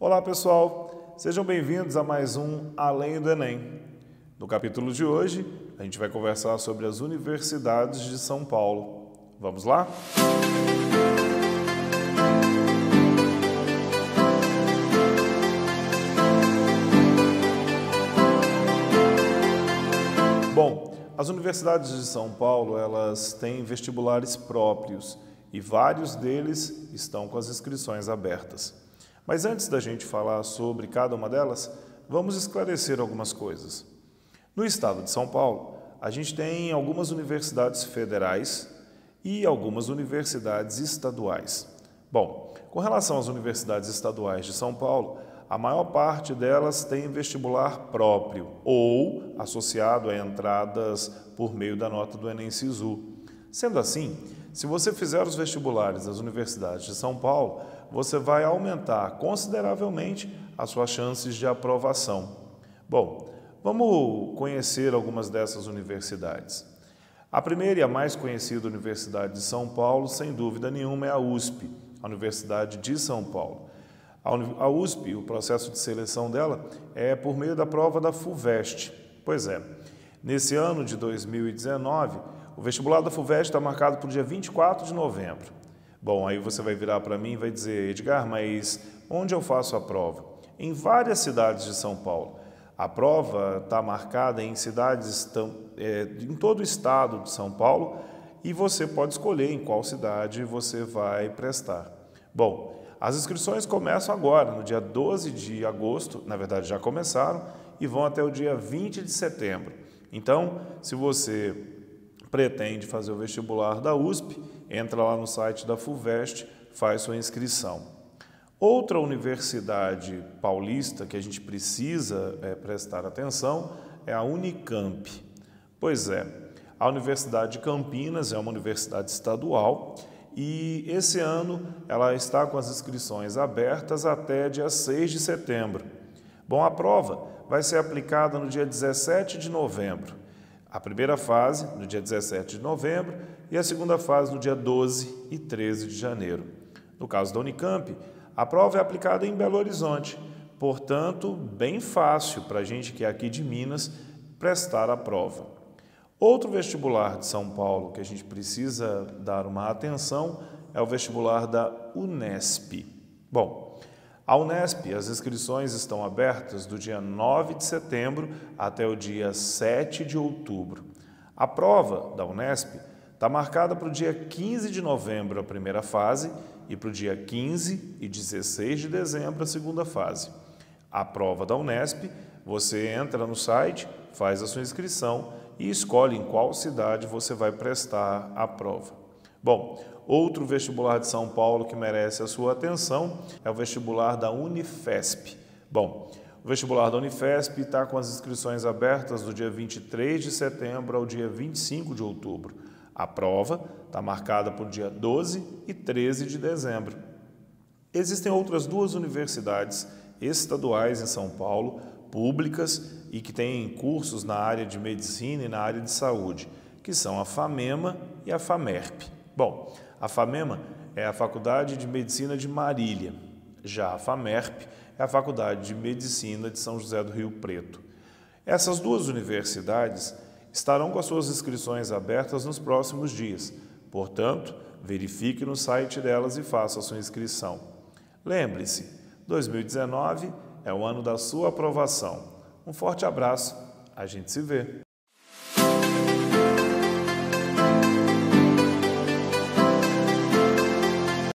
Olá pessoal, sejam bem-vindos a mais um Além do Enem. No capítulo de hoje, a gente vai conversar sobre as universidades de São Paulo. Vamos lá? Bom, as universidades de São Paulo, elas têm vestibulares próprios e vários deles estão com as inscrições abertas. Mas antes da gente falar sobre cada uma delas, vamos esclarecer algumas coisas. No estado de São Paulo, a gente tem algumas universidades federais e algumas universidades estaduais. Bom, com relação às universidades estaduais de São Paulo, a maior parte delas tem vestibular próprio ou associado a entradas por meio da nota do Enem Sisu. Sendo assim, se você fizer os vestibulares das universidades de São Paulo, você vai aumentar consideravelmente as suas chances de aprovação. Bom, vamos conhecer algumas dessas universidades. A primeira e a mais conhecida Universidade de São Paulo, sem dúvida nenhuma, é a USP, a Universidade de São Paulo. A USP, o processo de seleção dela é por meio da prova da FUVEST. Pois é, nesse ano de 2019, o vestibular da FUVEST está marcado para o dia 24 de novembro. Bom, aí você vai virar para mim e vai dizer, Edgar, mas onde eu faço a prova? Em várias cidades de São Paulo. A prova está marcada em cidades tão, é, em todo o estado de São Paulo e você pode escolher em qual cidade você vai prestar. Bom, as inscrições começam agora, no dia 12 de agosto, na verdade já começaram, e vão até o dia 20 de setembro. Então, se você pretende fazer o vestibular da USP, entra lá no site da FUVEST, faz sua inscrição. Outra universidade paulista que a gente precisa é, prestar atenção é a Unicamp. Pois é, a Universidade de Campinas é uma universidade estadual e esse ano ela está com as inscrições abertas até dia 6 de setembro. Bom, a prova vai ser aplicada no dia 17 de novembro. A primeira fase, no dia 17 de novembro, e a segunda fase, no dia 12 e 13 de janeiro. No caso da Unicamp, a prova é aplicada em Belo Horizonte, portanto, bem fácil para a gente que é aqui de Minas prestar a prova. Outro vestibular de São Paulo que a gente precisa dar uma atenção é o vestibular da Unesp. Bom, a Unesp, as inscrições estão abertas do dia 9 de setembro até o dia 7 de outubro. A prova da Unesp está marcada para o dia 15 de novembro, a primeira fase, e para o dia 15 e 16 de dezembro, a segunda fase. A prova da Unesp, você entra no site, faz a sua inscrição e escolhe em qual cidade você vai prestar a prova. Bom, outro vestibular de São Paulo que merece a sua atenção é o vestibular da Unifesp. Bom, o vestibular da Unifesp está com as inscrições abertas do dia 23 de setembro ao dia 25 de outubro. A prova está marcada para o dia 12 e 13 de dezembro. Existem outras duas universidades estaduais em São Paulo, públicas e que têm cursos na área de medicina e na área de saúde, que são a FAMEMA e a FAMERP. Bom, a FAMEMA é a Faculdade de Medicina de Marília, já a FAMERP é a Faculdade de Medicina de São José do Rio Preto. Essas duas universidades estarão com as suas inscrições abertas nos próximos dias, portanto, verifique no site delas e faça a sua inscrição. Lembre-se, 2019 é o ano da sua aprovação. Um forte abraço, a gente se vê.